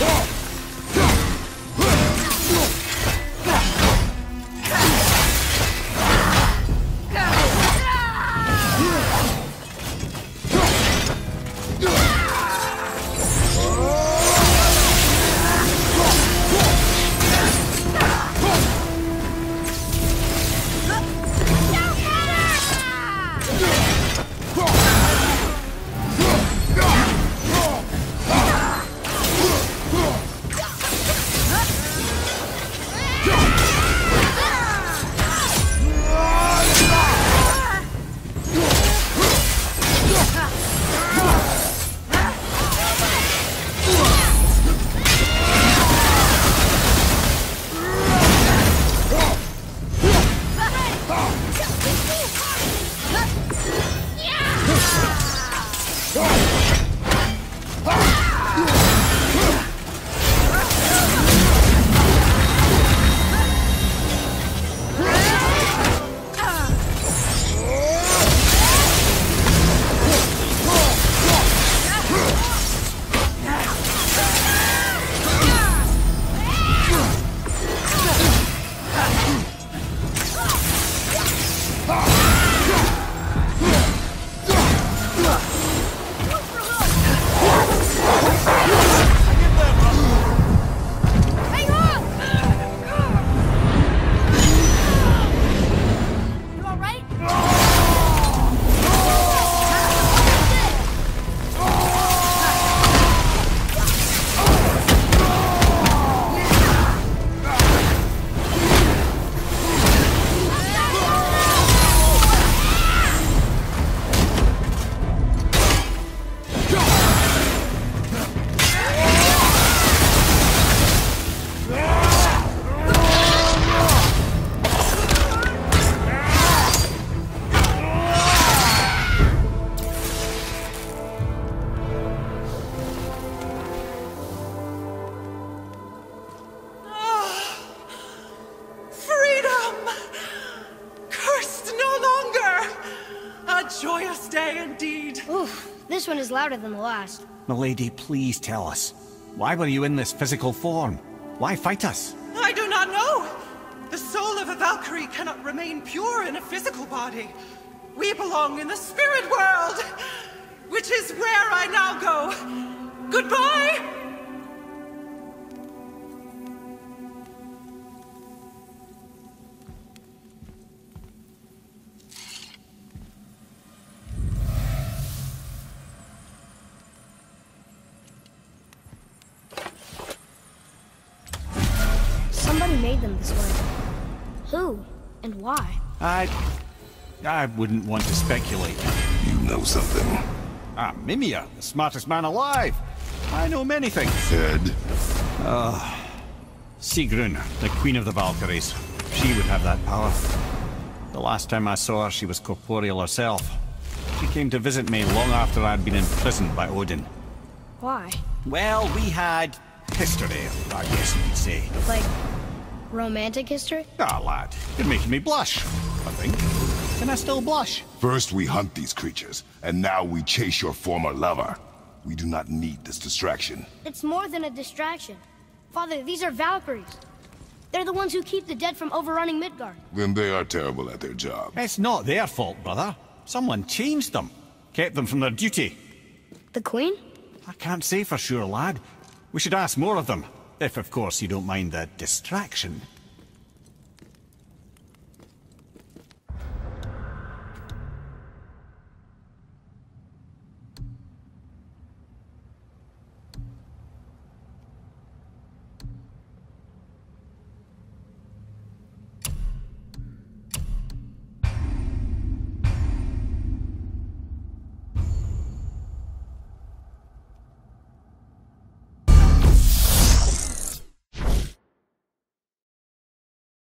Whoa! Joyous day indeed. Oof, this one is louder than the last. Milady, please tell us. Why were you in this physical form? Why fight us? I do not know. The soul of a Valkyrie cannot remain pure in a physical body. We belong in the spirit world, which is where I now go. Goodbye! This way. Who? And why? I... I wouldn't want to speculate. You know something. Ah, Mimir, the smartest man alive. I know many things. Ed, Sigrun, the Queen of the Valkyries. She would have that power. The last time I saw her, she was corporeal herself. She came to visit me long after I'd been imprisoned by Odin. Why? Well, we had history, I guess you could say. Like, romantic history? Ah, lad, you're making me blush, I think. Can I still blush? first we hunt these creatures, and now we chase your former lover. We do not need this distraction. It's more than a distraction. Father, these are Valkyries. They're the ones who keep the dead from overrunning Midgard. Then they are terrible at their job. It's not their fault, brother. Someone changed them. Kept them from their duty. The Queen? I can't say for sure, lad. We should ask more of them. If, of course, you don't mind the distraction.